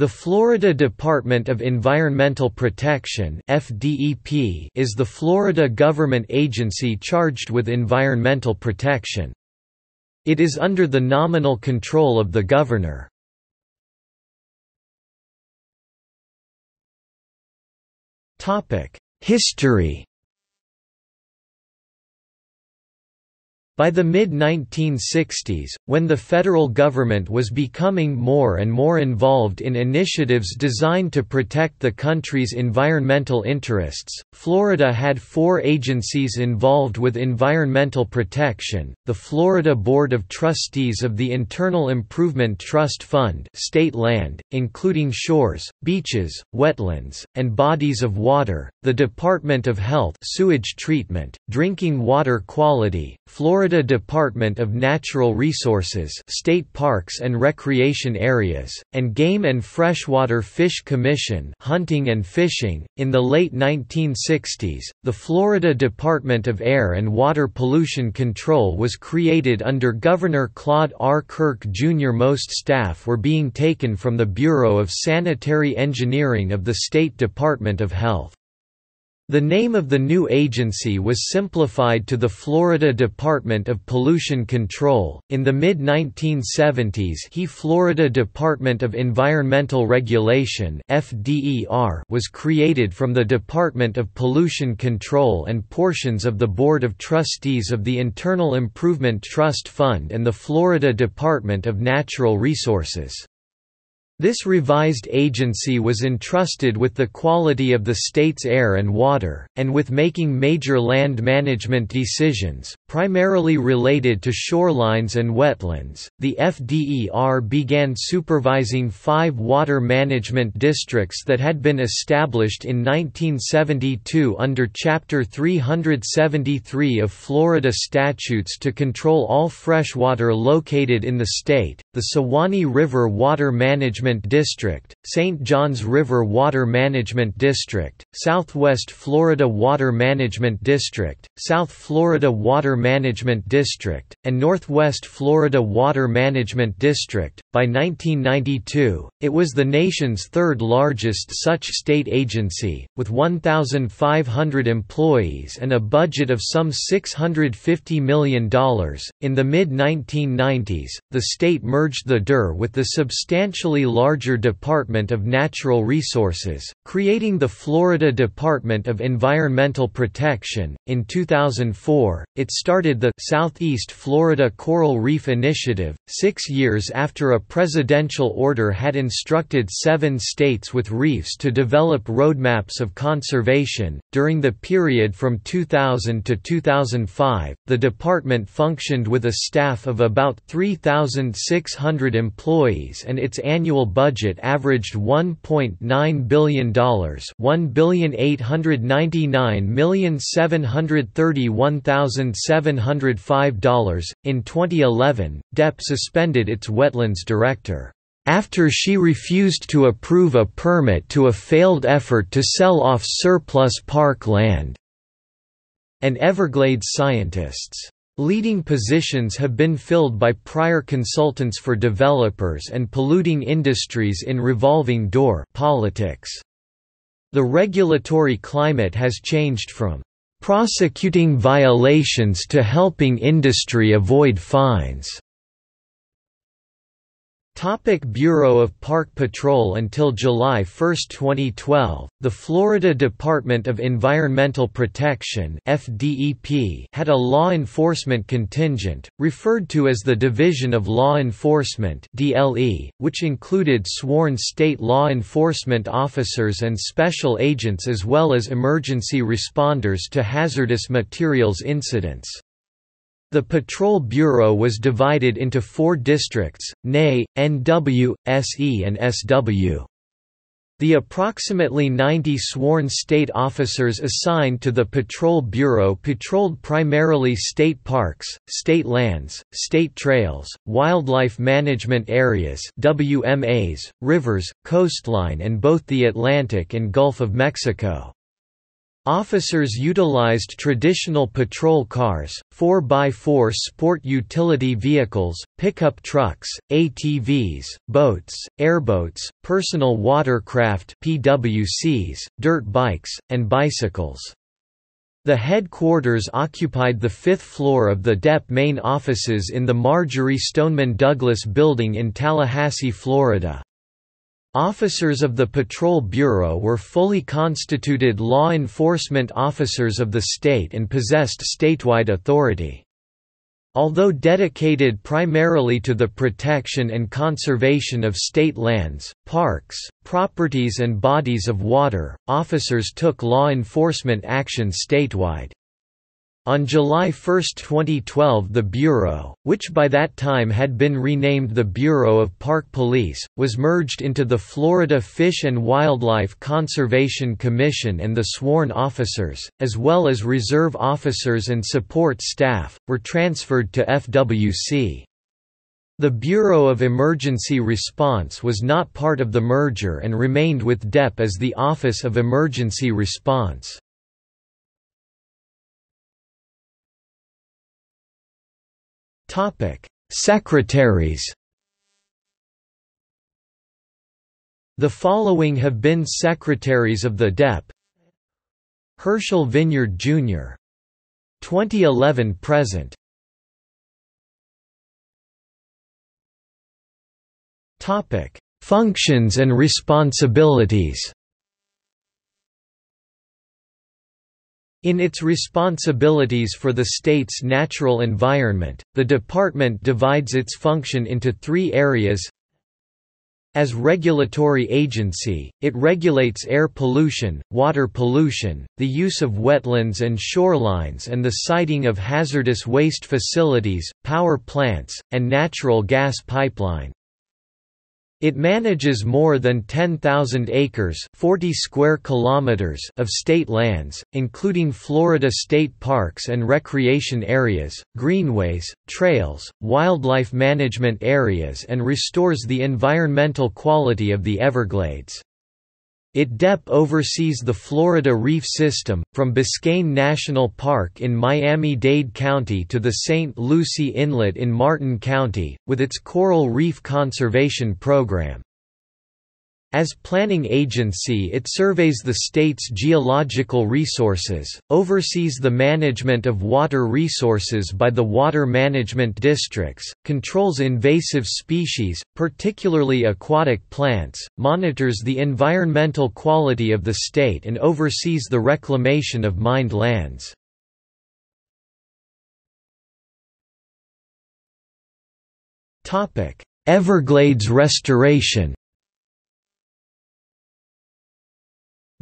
The Florida Department of Environmental Protection (FDEP) is the Florida government agency charged with environmental protection. It is under the nominal control of the governor. Topic: History By the mid-1960s, when the federal government was becoming more and more involved in initiatives designed to protect the country's environmental interests, Florida had four agencies involved with environmental protection, the Florida Board of Trustees of the Internal Improvement Trust Fund state land, including shores, beaches, wetlands, and bodies of water, the Department of Health sewage treatment, drinking water quality, Florida Florida Department of Natural Resources state parks and recreation areas, and Game and Freshwater Fish Commission hunting and fishing. .In the late 1960s, the Florida Department of Air and Water Pollution Control was created under Governor Claude R. Kirk Jr. Most staff were being taken from the Bureau of Sanitary Engineering of the State Department of Health. The name of the new agency was simplified to the Florida Department of Pollution Control. In the mid 1970s, he Florida Department of Environmental Regulation (FDER) was created from the Department of Pollution Control and portions of the Board of Trustees of the Internal Improvement Trust Fund and the Florida Department of Natural Resources. This revised agency was entrusted with the quality of the state's air and water, and with making major land management decisions, primarily related to shorelines and wetlands. The FDER began supervising five water management districts that had been established in 1972 under Chapter 373 of Florida statutes to control all freshwater located in the state the Suwannee River Water Management Management District, St. Johns River Water Management District, Southwest Florida Water Management District, South Florida Water Management District, and Northwest Florida Water Management District. By 1992, it was the nation's third largest such state agency, with 1,500 employees and a budget of some $650 million. In the mid 1990s, the state merged the DER with the substantially larger Department of Natural Resources, creating the Florida Department of Environmental Protection. In 2004, it started the Southeast Florida Coral Reef Initiative, six years after a presidential order had instructed seven states with reefs to develop roadmaps of conservation. During the period from 2000 to 2005, the department functioned with a staff of about 3,600 employees and its annual budget averaged $1.9 billion $1,899,731,705. In 2011, DEP suspended its wetlands director. After she refused to approve a permit to a failed effort to sell off surplus park land, and Everglades scientists Leading positions have been filled by prior consultants for developers and polluting industries in revolving door politics. The regulatory climate has changed from prosecuting violations to helping industry avoid fines. Topic Bureau of Park Patrol Until July 1, 2012, the Florida Department of Environmental Protection FDEP had a law enforcement contingent, referred to as the Division of Law Enforcement DLE, which included sworn state law enforcement officers and special agents as well as emergency responders to hazardous materials incidents. The Patrol Bureau was divided into four districts, NA, NW, SE and SW. The approximately 90 sworn state officers assigned to the Patrol Bureau patrolled primarily state parks, state lands, state trails, wildlife management areas WMAs, rivers, coastline and both the Atlantic and Gulf of Mexico. Officers utilized traditional patrol cars, 4x4 sport utility vehicles, pickup trucks, ATVs, boats, airboats, personal watercraft PWCs, dirt bikes, and bicycles. The headquarters occupied the fifth floor of the DEP main offices in the Marjory Stoneman Douglas building in Tallahassee, Florida. Officers of the Patrol Bureau were fully constituted law enforcement officers of the state and possessed statewide authority. Although dedicated primarily to the protection and conservation of state lands, parks, properties and bodies of water, officers took law enforcement action statewide. On July 1, 2012 the Bureau, which by that time had been renamed the Bureau of Park Police, was merged into the Florida Fish and Wildlife Conservation Commission and the sworn officers, as well as reserve officers and support staff, were transferred to FWC. The Bureau of Emergency Response was not part of the merger and remained with DEP as the Office of Emergency Response. Topic: Secretaries. The following have been secretaries of the DEP: Herschel Vinyard Jr. 2011 present. Topic: Functions and responsibilities. In its responsibilities for the state's natural environment, the department divides its function into three areas as regulatory agency, it regulates air pollution, water pollution, the use of wetlands and shorelines and the siting of hazardous waste facilities, power plants, and natural gas pipeline. It manages more than 10,000 acres 40 square kilometers of state lands, including Florida state parks and recreation areas, greenways, trails, wildlife management areas and restores the environmental quality of the Everglades. It DEP oversees the Florida Reef System, from Biscayne National Park in Miami-Dade County to the St. Lucie Inlet in Martin County, with its Coral Reef Conservation Program. As planning agency it surveys the state's geological resources, oversees the management of water resources by the water management districts, controls invasive species, particularly aquatic plants, monitors the environmental quality of the state and oversees the reclamation of mined lands. Everglades restoration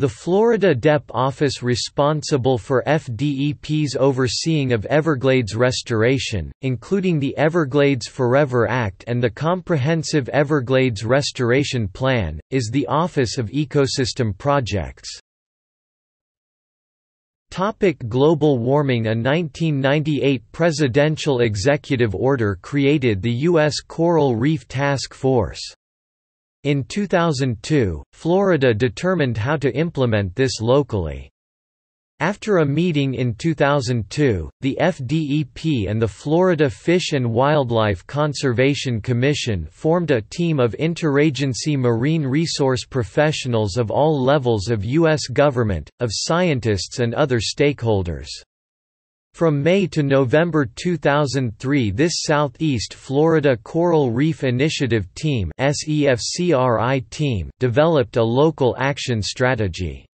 The Florida DEP office responsible for FDEP's overseeing of Everglades restoration, including the Everglades Forever Act and the Comprehensive Everglades Restoration Plan, is the Office of Ecosystem Projects. Topic global warming A 1998 presidential executive order created the U.S. Coral Reef Task Force. In 2002, Florida determined how to implement this locally. After a meeting in 2002, the FDEP and the Florida Fish and Wildlife Conservation Commission formed a team of interagency marine resource professionals of all levels of U.S. government, of scientists and other stakeholders. From May to November 2003 this Southeast Florida Coral Reef Initiative Team team developed a local action strategy.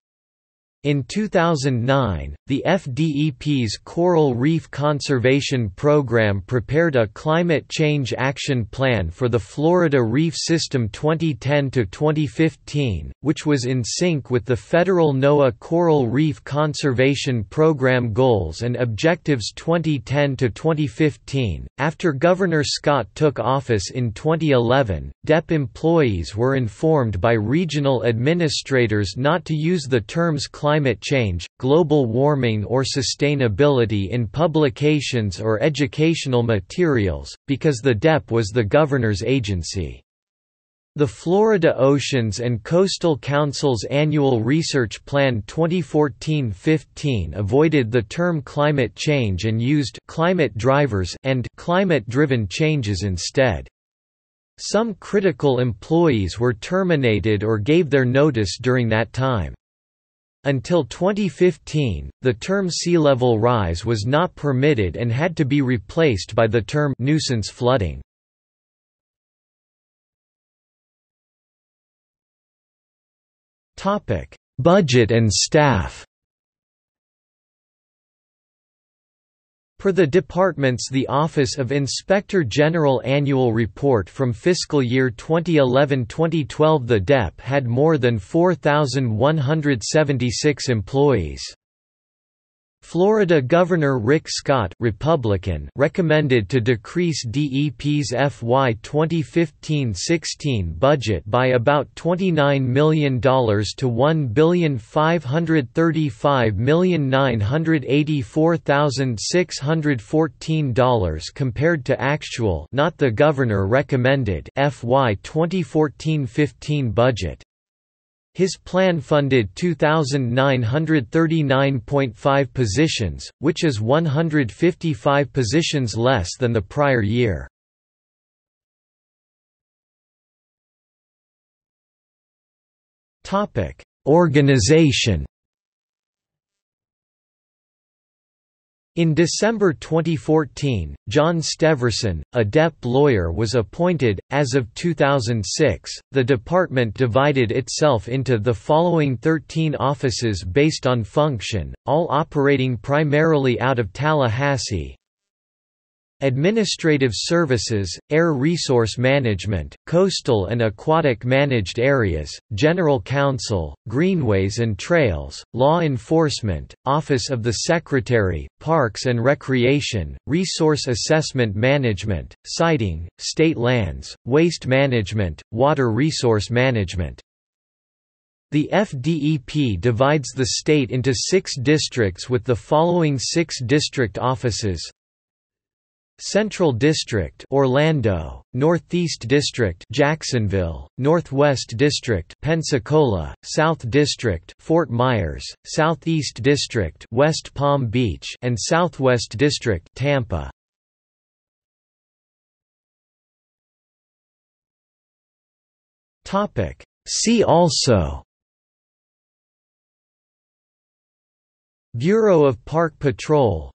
In 2009, the FDEP's Coral Reef Conservation Program prepared a Climate Change Action Plan for the Florida Reef System 2010–2015, which was in sync with the federal NOAA Coral Reef Conservation Program goals and objectives 2010–2015. After Governor Scott took office in 2011, DEP employees were informed by regional administrators not to use the terms climate climate change, global warming or sustainability in publications or educational materials, because the DEP was the governor's agency. The Florida Oceans and Coastal Council's annual research plan 2014-15 avoided the term climate change and used climate drivers and climate-driven changes instead. Some critical employees were terminated or gave their notice during that time. Until 2015, the term sea level rise was not permitted and had to be replaced by the term nuisance flooding. Topic: Budget and staff. Per the department's The Office of Inspector General annual report from fiscal year 2011-2012 the DEP had more than 4,176 employees. Florida Governor Rick Scott Republican recommended to decrease DEP's FY 2015-16 budget by about $29 million to $1,535,984,614 compared to actual not the governor recommended FY 2014-15 budget. His plan funded 2,939.5 positions, which is 155 positions less than the prior year. Organization In December 2014, Jon Steverson, a DEP lawyer was appointed. As of 2006, the department divided itself into the following 13 offices based on function, all operating primarily out of Tallahassee Administrative Services, Air Resource Management, Coastal and Aquatic Managed Areas, General Counsel, Greenways and Trails, Law Enforcement, Office of the Secretary, Parks and Recreation, Resource Assessment Management, Siting, State Lands, Waste Management, Water Resource Management. The FDEP divides the state into six districts with the following six district offices Central District Orlando, Northeast District Jacksonville, Northwest District Pensacola, South District Fort Myers, Southeast District West Palm Beach and Southwest District Tampa. Topic See also Bureau of Park Patrol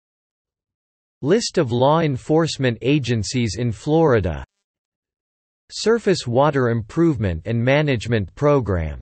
List of law enforcement agencies in Florida. Surface Water Improvement and Management Program